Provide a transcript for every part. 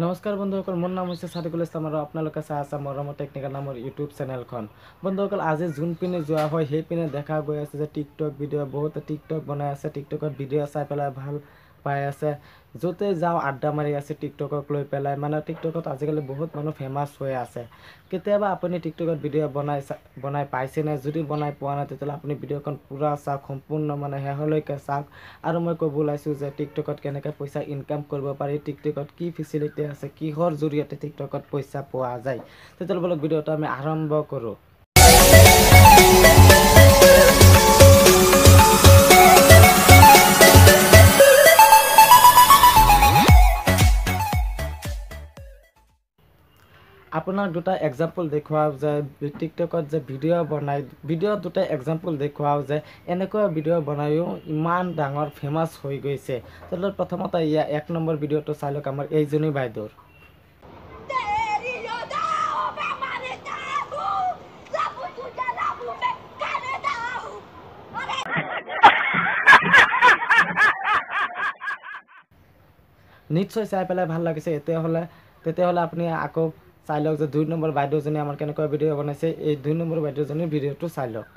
নমস্কাৰ বন্ধুসকল, মোৰ নাম হৈছে চাৰিকুল ইছলাম আৰু আপোনালোকে চাই আছে মৰমৰ টেকনিকেল নামৰ ইউটিউব চেনেলখন বন্ধুসকল, আজি যোনপিনে যোৱা হয় সেইপিনে দেখা গৈ আছে যে টিকটক ভিডিঅ' বহুতে টিকটক বনাই আছে। টিকটকত ভিডিঅ' চাই পেলাই ভালো পাই আছে য'তে যাওঁ আড্ডা মাৰি আছে টিকটকক লৈ পেলাই। মানে টিকটকত আজিকালি বহুত মানুহ ফেমাছ হৈ আছে। কেতিয়াবা আপুনি টিকটকত ভিডিঅ' বনাই বনাই পাইছেনে যদি বনাই পোৱা নাই তেতিয়াহ'লে আপুনি ভিডিঅ'খন পূৰা চাওক সম্পূৰ্ণ মানে শেষলৈকে চাওক। আৰু মই ক'ব ওলাইছোঁ যে টিকটকত কেনেকৈ পইচা ইনকাম কৰিব পাৰি টিকটকত কি ফেচিলিটি আছে কিহৰ জৰিয়তে টিকটকত পইচা পোৱা যায়। তেতিয়াহ'লে বলক ভিডিঅ'টো আমি আৰম্ভ কৰোঁ। আপোনাক দুটা এক্সাম্পল দেখুৱাওঁ যে টিকটকত যে ভিডিঅ' বনাই ভিডিঅ' দুটা এক্সাম্পল দেখুৱাওঁ যে এনেকুৱা ভিডিঅ' বনায়ো ইমান ডাঙৰ ফেমাছ হৈ গৈছে। চলত প্ৰথমতে ইয়াৰ এক নম্বৰ ভিডিঅ'টো চাই লওক আমাৰ এইজনী বাইদেউৰ। নিশ্চয় চাই পেলাই ভালো লাগিছে তেতিয়াহ'লে তেতিয়াহ'লে আপুনি আকৌ চাই লওক যে দুই নম্বৰ বাইদেউজনী আমাৰ কেনেকুৱা ভিডিঅ' বনাইছে এই দুই নম্বৰ বাইদেউজনীৰ ভিডিঅ'টো চাই লওক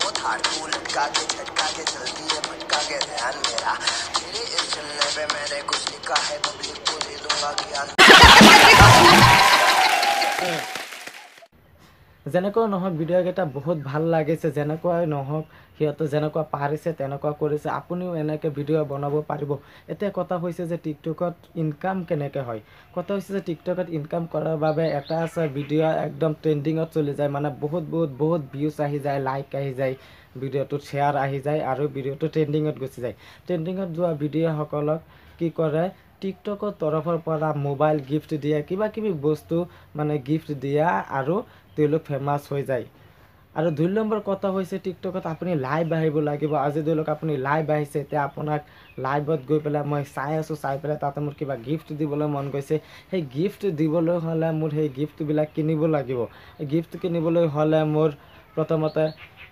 उधार तू लटका के झटका के चलती है भटका के ध्यान मेरा तेरे इस चलने पे मैंने कुछ लिखा है पब्लिक যেনেকুৱা নহওক ভিডিঅ'কেইটা বহুত ভাল লাগিছে যেনেকুৱাই নহওক সিহঁতে যেনেকুৱা পাৰিছে তেনেকুৱা কৰিছে আপুনিও এনেকৈ ভিডিঅ' বনাব পাৰিব। এতিয়া কথা হৈছে যে টিকটকত ইনকাম কেনেকৈ হয়? কথা হৈছে যে টিকটকত ইনকাম কৰাৰ বাবে এটা আছে ভিডিঅ' একদম ট্ৰেণ্ডিঙত চলি যায় মানে বহুত বহুত বহুত ভিউজ আহি যায় লাইক আহি যায় ভিডিঅ'টোত শ্বেয়াৰ আহি যায় আৰু ভিডিঅ'টো ট্ৰেণ্ডিঙত গুচি যায়। ট্ৰেণ্ডিঙত যোৱা ভিডিঅ'সকলক কি কৰে? টিকটকৰ তৰফৰ পৰা মোবাইল গিফ্ট দিয়ে কিবা কিবি বস্তু মানে গিফ্ট দিয়া আৰু তেওঁলোক ফেমাছ হৈ যায়। আৰু দুই নম্বৰ কথা হৈছে টিকটকত আপুনি লাইভ আহিব লাগিব। আজি ধৰি লওক আপুনি লাইভ আহিছে এতিয়া আপোনাক লাইভত গৈ পেলাই মই চাই আছোঁ চাই পেলাই তাতে মোৰ কিবা গিফ্ট দিবলৈ মন গৈছে। সেই গিফ্ট দিবলৈ হ'লে মোৰ সেই গিফ্টবিলাক কিনিব লাগিব। গিফ্ট কিনিবলৈ হ'লে মোৰ প্ৰথমতে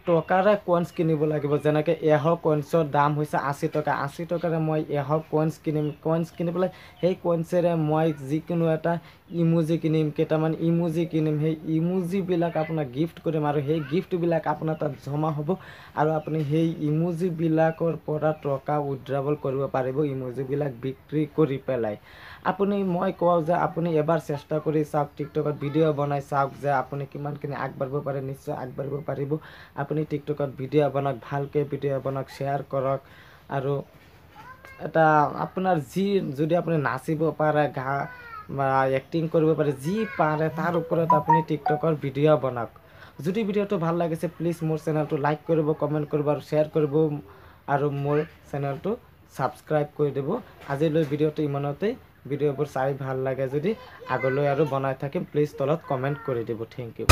টকাৰে কইনছ কিনিব লাগিব। যেনেকৈ এশ কইনছৰ দাম হৈছে আশী টকা। আশী টকাৰে মই এশ কইনছ কিনিম। কইনছ কিনি পেলাই সেই কইনছেৰে মই যিকোনো এটা ইমুজি কিনিম কেইটামান ইমুজি কিনিম। সেই ইমুজিবিলাক আপোনাক গিফ্ট কৰিম আৰু সেই গিফ্টবিলাক আপোনাৰ তাত জমা হ'ব আৰু আপুনি সেই ইমুজিবিলাকৰ পৰা টকা উইড্ৰাবল কৰিব পাৰিব ইমুজিবিলাক বিক্ৰী কৰি পেলাই। আপুনি মই কওঁ যে আপুনি এবাৰ চেষ্টা কৰি চাওক টিকটকত ভিডিঅ' বনাই চাওক যে আপুনি কিমানখিনি আগবাঢ়িব পাৰে নিশ্চয় আগবাঢ়িব পাৰিব। আপুনি টিকটকত ভিডিঅ' বনাওক ভালকৈ ভিডিঅ' বনাওক শ্বেয়াৰ কৰক আৰু এটা আপোনাৰ যি যদি আপুনি নাচিব পাৰে গা বা এক্টিং কৰিব পাৰে যি পাৰে তাৰ ওপৰত আপুনি টিকটকৰ ভিডিঅ' বনাওক। যদি ভিডিঅ'টো ভাল লাগিছে প্লিজ মোৰ চেনেলটো লাইক কৰিব কমেণ্ট কৰিব আৰু শ্বেয়াৰ কৰিব আৰু মোৰ চেনেলটো ছাবস্ক্ৰাইব কৰি দিব। আজিলৈ ভিডিঅ'টো ইমানতেই ভিডিঅ'বোৰ চাই ভাল লাগে যদি আগলৈ আৰু বনাই থাকিম প্লিজ তলত কমেণ্ট কৰি দিব। Thank U